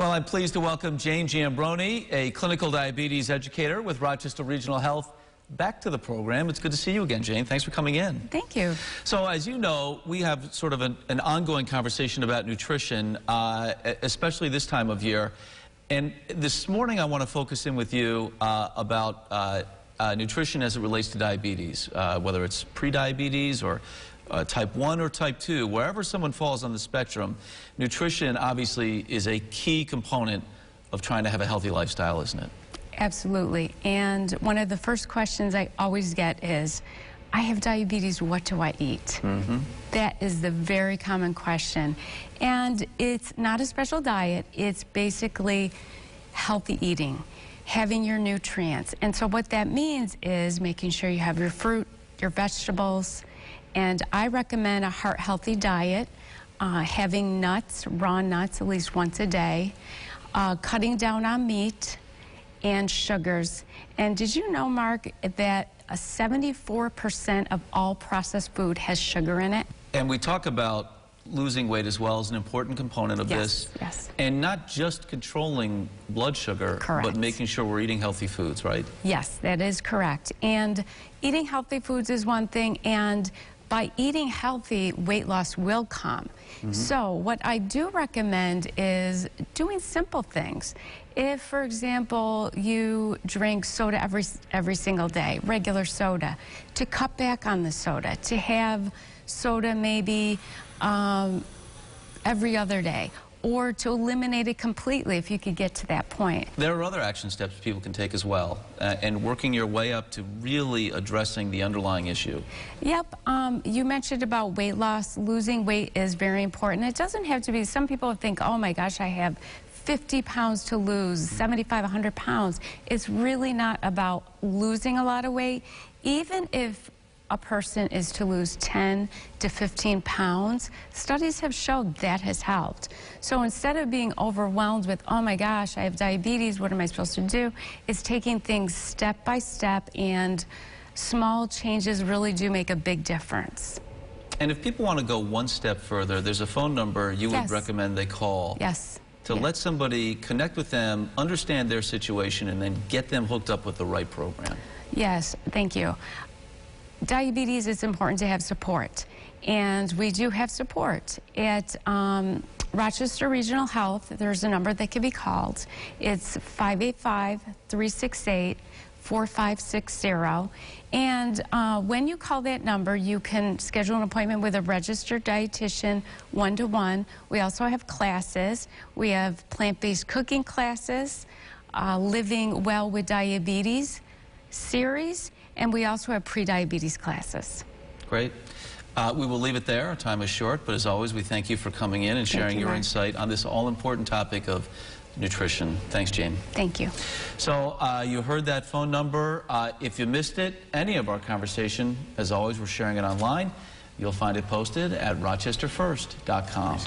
Well, I'm pleased to welcome Jane Giambrone, a clinical diabetes educator with Rochester Regional Health, back to the program. It's good to see you again, Jane. Thanks for coming in. Thank you. So, as you know, we have sort of an, an ongoing conversation about nutrition, uh, especially this time of year. And this morning, I want to focus in with you uh, about uh, uh nutrition as it relates to diabetes, uh, whether it's prediabetes or uh, type 1 or type 2, wherever someone falls on the spectrum, nutrition obviously is a key component of trying to have a healthy lifestyle, isn't it? Absolutely. And one of the first questions I always get is, I have diabetes, what do I eat? Mm -hmm. That is the very common question. And it's not a special diet, it's basically healthy eating, having your nutrients. And so what that means is making sure you have your fruit, your vegetables, and I recommend a heart healthy diet, uh, having nuts, raw nuts, at least once a day, uh, cutting down on meat and sugars. And did you know, Mark, that 74% of all processed food has sugar in it? And we talk about losing weight as well as an important component of yes, this. Yes. And not just controlling blood sugar, correct. but making sure we're eating healthy foods, right? Yes, that is correct. And eating healthy foods is one thing, and by eating healthy, weight loss will come. Mm -hmm. So what I do recommend is doing simple things. If, for example, you drink soda every, every single day, regular soda, to cut back on the soda, to have soda maybe um, every other day, or to eliminate it completely if you could get to that point. There are other action steps people can take as well, uh, and working your way up to really addressing the underlying issue. Yep, um, you mentioned about weight loss. Losing weight is very important. It doesn't have to be, some people think, oh my gosh, I have 50 pounds to lose, 75, 100 pounds. It's really not about losing a lot of weight. Even if a person is to lose 10 to 15 pounds, studies have shown that has helped. So instead of being overwhelmed with, oh my gosh, I have diabetes, what am I supposed to do? It's taking things step by step and small changes really do make a big difference. And if people want to go one step further, there's a phone number you yes. would recommend they call. Yes. To yes. let somebody connect with them, understand their situation, and then get them hooked up with the right program. Yes, thank you diabetes, it's important to have support. And we do have support at um, Rochester Regional Health. There's a number that can be called. It's 585 368 4560. And uh, when you call that number, you can schedule an appointment with a registered dietitian one to one. We also have classes. We have plant based cooking classes, uh, living well with diabetes series, and we also have pre-diabetes classes. Great. Uh, we will leave it there. Our time is short, but as always, we thank you for coming in and sharing you, your insight on this all-important topic of nutrition. Thanks, Jane. Thank you. So uh, you heard that phone number. Uh, if you missed it, any of our conversation, as always, we're sharing it online. You'll find it posted at rochesterfirst.com.